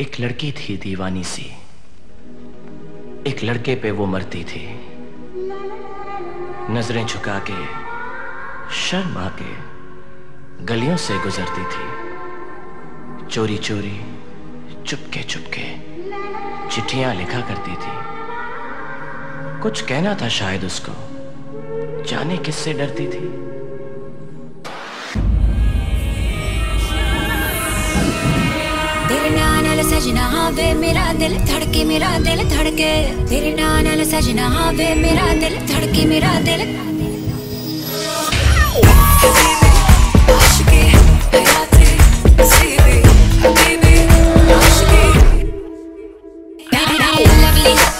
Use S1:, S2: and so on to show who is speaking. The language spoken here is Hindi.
S1: एक लड़की थी दीवानी सी। एक लड़के पे वो मरती थी। नज़रें झुका के, शर्म आके गलियों से गुजरती थी। चोरी चोरी चुपके चुपके चिट्ठियाँ लिखा करती थी। कुछ कहना था शायद उसको। जाने किससे डरती थी?
S2: नाल सजना हावे, मेरा दिल धड़के, मेरा दिल धड़के तेरे नाल सजना हावे, मेरा दिल धड़के, मेरा दिल Lovely.